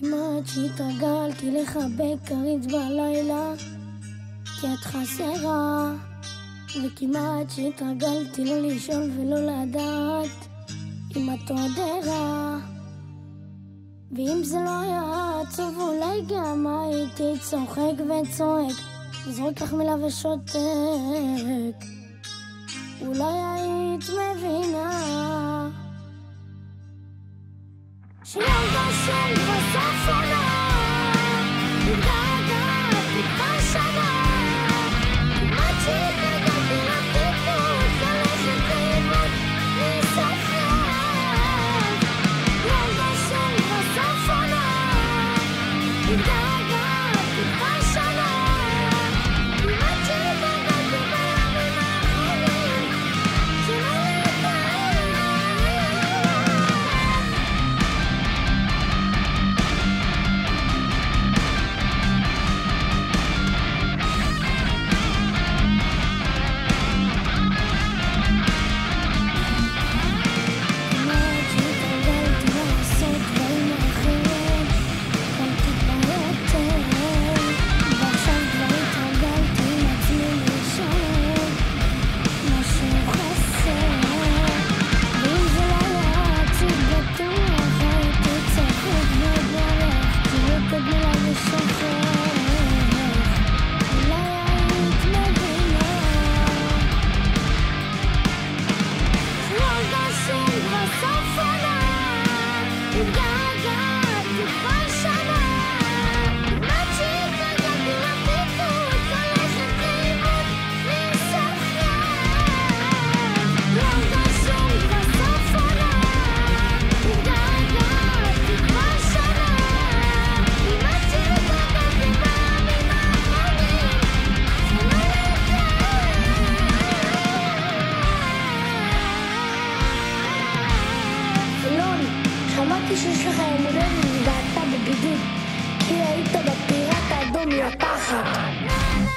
כמעט שהתרגלתי לחבק כרית בלילה, כי את חסרה. וכמעט שהתרגלתי לא לשאול ולא לדעת אם את עוד ערה. ואם זה לא היה עצוב אולי גם הייתי צוחק וצועק, זורק לך מילה ושותק. אולי היית מבינה שילדה של בסוף עונה you שמעתי שיש לך יום הולדת ואתה בבידוד כי היית בפיראט האדום יא תחת